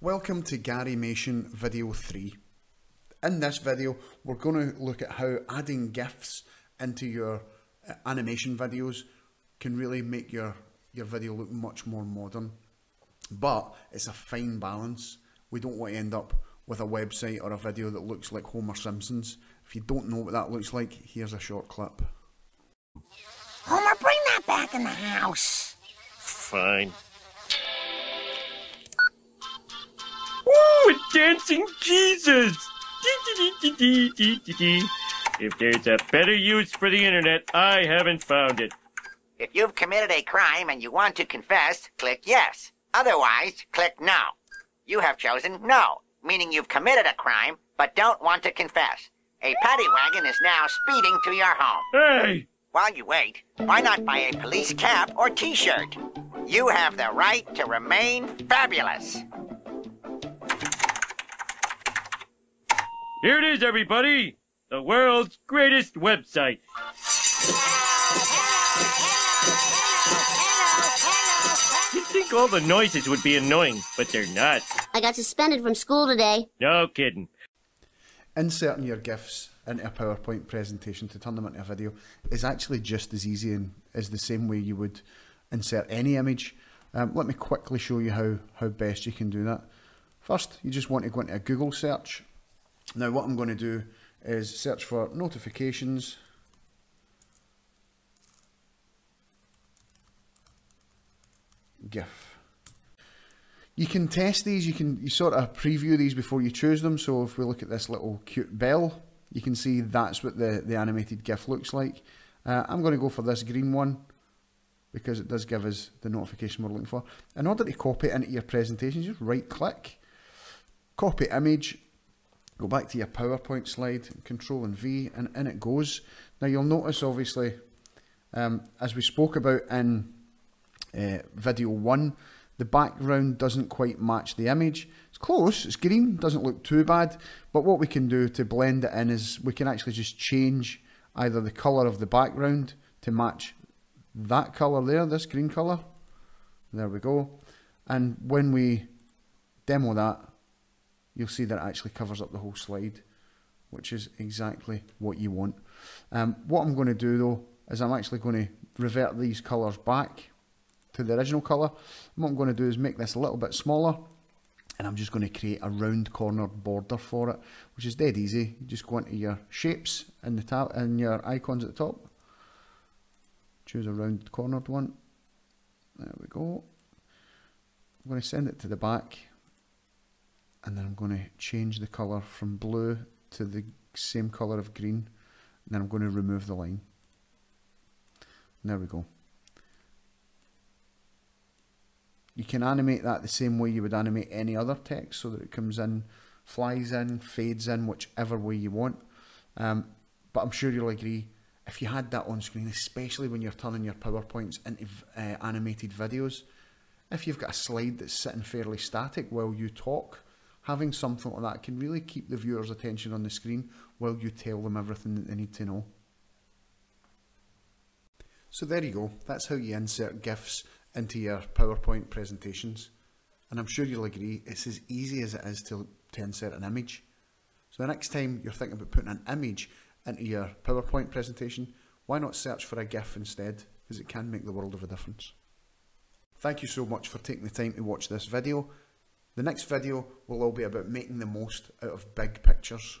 Welcome to Garrymation Video 3. In this video, we're going to look at how adding GIFs into your uh, animation videos can really make your, your video look much more modern. But it's a fine balance. We don't want to end up with a website or a video that looks like Homer Simpson's. If you don't know what that looks like, here's a short clip. Homer, bring that back in the house. Fine. Dancing Jesus! If there's a better use for the internet, I haven't found it. If you've committed a crime and you want to confess, click yes. Otherwise, click no. You have chosen no, meaning you've committed a crime but don't want to confess. A paddy wagon is now speeding to your home. Hey! While you wait, why not buy a police cap or t-shirt? You have the right to remain fabulous. Here it is, everybody! The world's greatest website. You'd think all the noises would be annoying, but they're not. I got suspended from school today. No kidding. Inserting your GIFs into a PowerPoint presentation to turn them into a video is actually just as easy and is the same way you would insert any image. Um, let me quickly show you how, how best you can do that. First, you just want to go into a Google search. Now what I'm going to do is search for notifications GIF. You can test these, you can you sort of preview these before you choose them. So if we look at this little cute bell, you can see that's what the, the animated GIF looks like. Uh, I'm going to go for this green one because it does give us the notification we're looking for. In order to copy it into your presentation, just right click, copy image, go back to your PowerPoint slide, Control and V, and in it goes. Now you'll notice obviously, um, as we spoke about in uh, video one, the background doesn't quite match the image. It's close, it's green, doesn't look too bad, but what we can do to blend it in is we can actually just change either the colour of the background to match that colour there, this green colour. There we go. And when we demo that, you'll see that it actually covers up the whole slide, which is exactly what you want. Um, what I'm going to do though, is I'm actually going to revert these colours back to the original colour. And what I'm going to do is make this a little bit smaller and I'm just going to create a round corner border for it, which is dead easy. You just go into your shapes in the tab and your icons at the top. Choose a round cornered one. There we go. I'm going to send it to the back and then I'm going to change the colour from blue to the same colour of green and then I'm going to remove the line. There we go. You can animate that the same way you would animate any other text so that it comes in, flies in, fades in, whichever way you want. Um, but I'm sure you'll agree, if you had that on screen, especially when you're turning your PowerPoints into uh, animated videos, if you've got a slide that's sitting fairly static while you talk, having something like that can really keep the viewer's attention on the screen while you tell them everything that they need to know. So there you go, that's how you insert GIFs into your PowerPoint presentations. And I'm sure you'll agree, it's as easy as it is to, to insert an image. So the next time you're thinking about putting an image into your PowerPoint presentation, why not search for a GIF instead, because it can make the world of a difference. Thank you so much for taking the time to watch this video. The next video will all be about making the most out of big pictures.